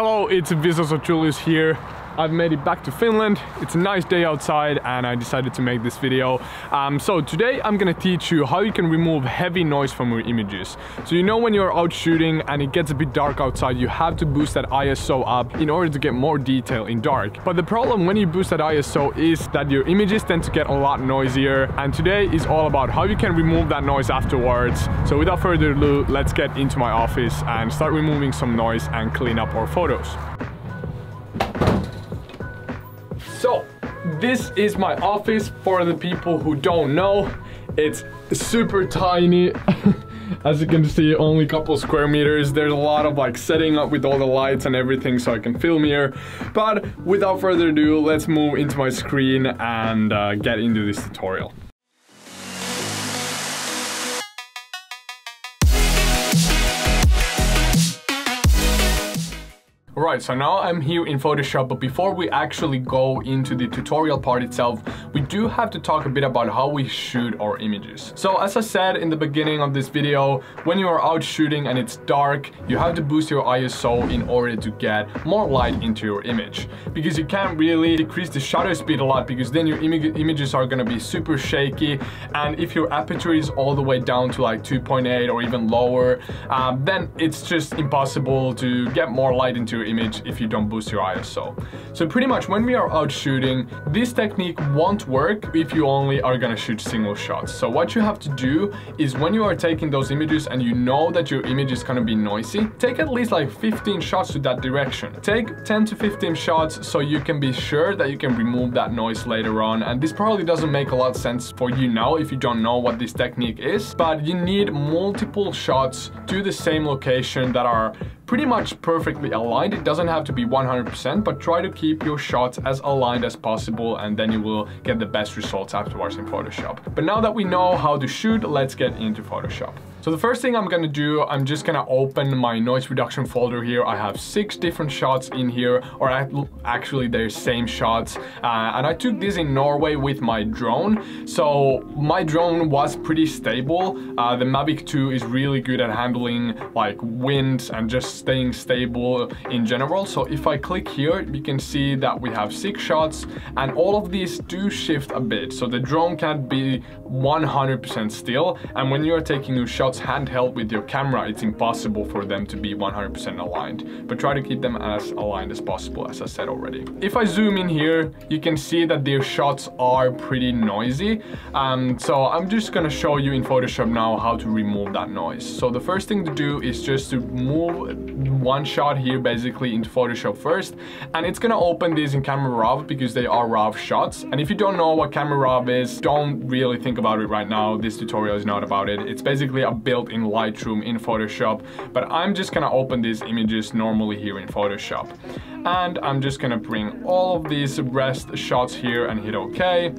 Hello, it's Visuals of Julius here. I've made it back to Finland. It's a nice day outside and I decided to make this video. Um, so today I'm gonna teach you how you can remove heavy noise from your images. So you know when you're out shooting and it gets a bit dark outside, you have to boost that ISO up in order to get more detail in dark. But the problem when you boost that ISO is that your images tend to get a lot noisier and today is all about how you can remove that noise afterwards. So without further ado, let's get into my office and start removing some noise and clean up our photos. So, this is my office for the people who don't know. It's super tiny. As you can see, only a couple square meters. There's a lot of like setting up with all the lights and everything so I can film here. But without further ado, let's move into my screen and uh, get into this tutorial. Alright, so now I'm here in Photoshop, but before we actually go into the tutorial part itself, we do have to talk a bit about how we shoot our images. So as I said in the beginning of this video, when you are out shooting and it's dark, you have to boost your ISO in order to get more light into your image. Because you can't really decrease the shutter speed a lot because then your Im images are gonna be super shaky and if your aperture is all the way down to like 2.8 or even lower, um, then it's just impossible to get more light into your image if you don't boost your ISO. So pretty much when we are out shooting, this technique won't work if you only are gonna shoot single shots. So what you have to do is when you are taking those images and you know that your image is gonna be noisy, take at least like 15 shots to that direction. Take 10 to 15 shots so you can be sure that you can remove that noise later on. And this probably doesn't make a lot of sense for you now if you don't know what this technique is, but you need multiple shots to the same location that are pretty much perfectly aligned. It doesn't have to be 100%, but try to keep your shots as aligned as possible and then you will get the best results afterwards in Photoshop. But now that we know how to shoot, let's get into Photoshop. So the first thing I'm gonna do, I'm just gonna open my noise reduction folder here. I have six different shots in here, or actually they're same shots. Uh, and I took this in Norway with my drone. So my drone was pretty stable. Uh, the Mavic 2 is really good at handling like wind and just staying stable in general. So if I click here, you can see that we have six shots and all of these do shift a bit. So the drone can't be 100% still. And when you're taking your shots handheld with your camera, it's impossible for them to be 100% aligned. But try to keep them as aligned as possible, as I said already. If I zoom in here, you can see that their shots are pretty noisy. Um, so I'm just gonna show you in Photoshop now how to remove that noise. So the first thing to do is just to move one shot here basically into Photoshop first. And it's gonna open these in Camera Raw because they are RAW shots. And if you don't know what Camera Raw is, don't really think about it right now. This tutorial is not about it. It's basically a built in Lightroom in Photoshop, but I'm just gonna open these images normally here in Photoshop. And I'm just gonna bring all of these rest shots here and hit OK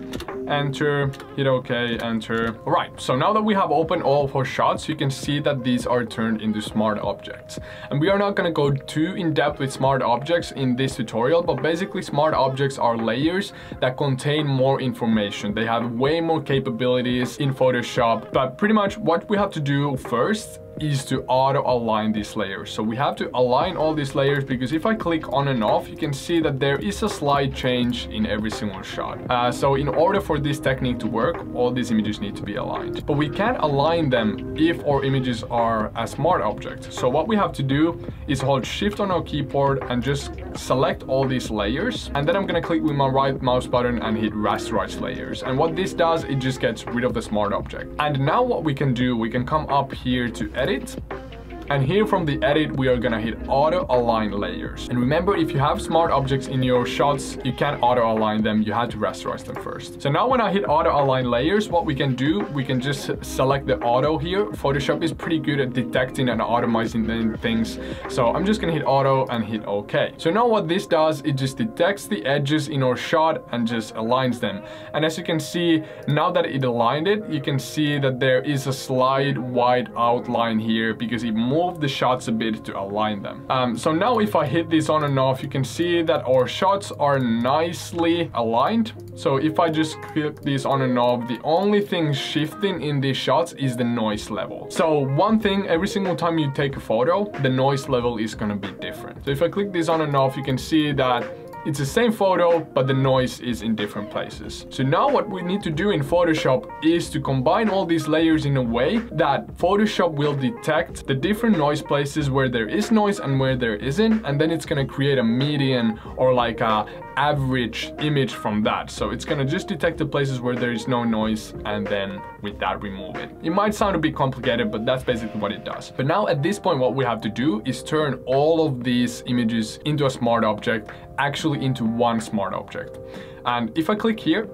enter, hit OK, enter. All right, so now that we have opened all of our shots, you can see that these are turned into smart objects. And we are not gonna go too in depth with smart objects in this tutorial, but basically smart objects are layers that contain more information. They have way more capabilities in Photoshop, but pretty much what we have to do first is to auto align these layers. So we have to align all these layers because if I click on and off, you can see that there is a slight change in every single shot. Uh, so in order for this technique to work, all these images need to be aligned. But we can't align them if our images are a smart object. So what we have to do is hold shift on our keyboard and just select all these layers. And then I'm gonna click with my right mouse button and hit rasterize layers. And what this does, it just gets rid of the smart object. And now what we can do, we can come up here to edit edit and here from the edit, we are gonna hit auto align layers. And remember, if you have smart objects in your shots, you can't auto align them, you have to rasterize them first. So now when I hit auto align layers, what we can do, we can just select the auto here. Photoshop is pretty good at detecting and automizing things. So I'm just gonna hit auto and hit okay. So now what this does, it just detects the edges in our shot and just aligns them. And as you can see, now that it aligned it, you can see that there is a slight white outline here because it move the shots a bit to align them. Um, so now if I hit this on and off, you can see that our shots are nicely aligned. So if I just click this on and off, the only thing shifting in these shots is the noise level. So one thing, every single time you take a photo, the noise level is gonna be different. So if I click this on and off, you can see that it's the same photo, but the noise is in different places. So now what we need to do in Photoshop is to combine all these layers in a way that Photoshop will detect the different noise places where there is noise and where there isn't, and then it's gonna create a median or like a average image from that. So it's gonna just detect the places where there is no noise and then with that remove it. It might sound a bit complicated, but that's basically what it does. But now at this point, what we have to do is turn all of these images into a smart object, actually into one smart object. And if I click here,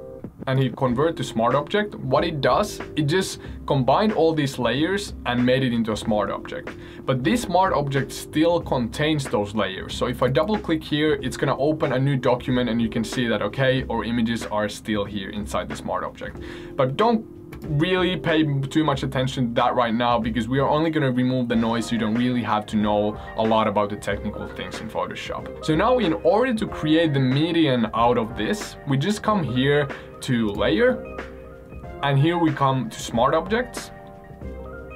and hit convert to smart object, what it does, it just combined all these layers and made it into a smart object. But this smart object still contains those layers. So if I double click here, it's gonna open a new document and you can see that, okay, our images are still here inside the smart object. But don't really pay too much attention to that right now because we are only going to remove the noise so you don't really have to know a lot about the technical things in Photoshop. So now in order to create the median out of this, we just come here to layer and here we come to smart objects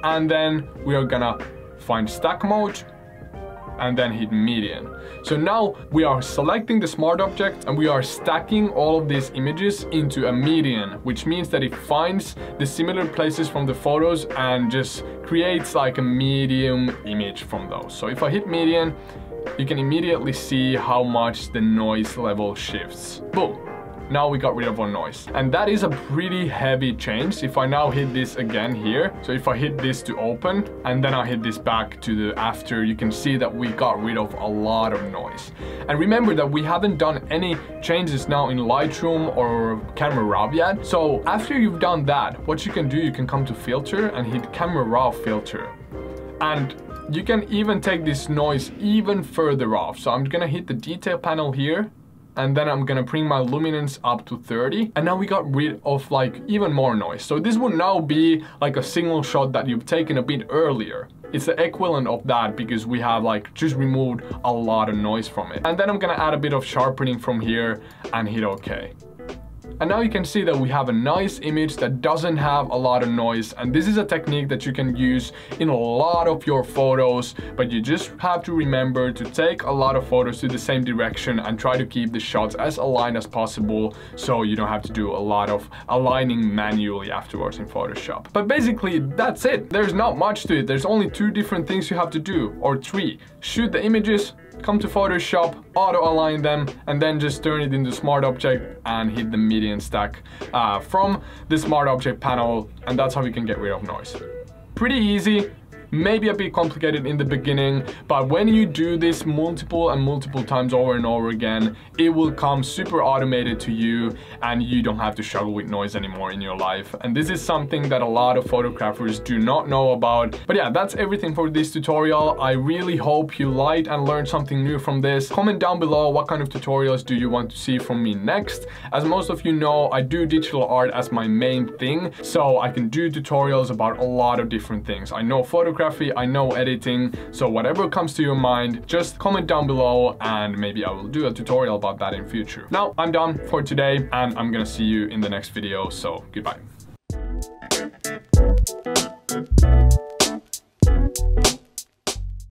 and then we are gonna find stack mode and then hit median. So now we are selecting the smart object and we are stacking all of these images into a median, which means that it finds the similar places from the photos and just creates like a medium image from those. So if I hit median, you can immediately see how much the noise level shifts. Boom now we got rid of our noise. And that is a pretty heavy change. If I now hit this again here, so if I hit this to open and then I hit this back to the after, you can see that we got rid of a lot of noise. And remember that we haven't done any changes now in Lightroom or Camera Raw yet. So after you've done that, what you can do, you can come to filter and hit Camera Raw filter. And you can even take this noise even further off. So I'm gonna hit the detail panel here and then I'm gonna bring my luminance up to 30 and now we got rid of like even more noise. So this would now be like a single shot that you've taken a bit earlier. It's the equivalent of that because we have like just removed a lot of noise from it. And then I'm gonna add a bit of sharpening from here and hit OK. And now you can see that we have a nice image that doesn't have a lot of noise. And this is a technique that you can use in a lot of your photos, but you just have to remember to take a lot of photos to the same direction and try to keep the shots as aligned as possible so you don't have to do a lot of aligning manually afterwards in Photoshop. But basically, that's it. There's not much to it. There's only two different things you have to do, or three. Shoot the images, come to Photoshop, auto align them, and then just turn it into smart object and hit the median stack uh, from the smart object panel, and that's how we can get rid of noise. Pretty easy, maybe a bit complicated in the beginning, but when you do this multiple and multiple times over and over again, it will come super automated to you and you don't have to struggle with noise anymore in your life. And this is something that a lot of photographers do not know about. But yeah, that's everything for this tutorial. I really hope you liked and learned something new from this. Comment down below what kind of tutorials do you want to see from me next. As most of you know, I do digital art as my main thing, so I can do tutorials about a lot of different things. I know photography photography, I know editing, so whatever comes to your mind, just comment down below and maybe I will do a tutorial about that in future. Now, I'm done for today and I'm gonna see you in the next video, so goodbye.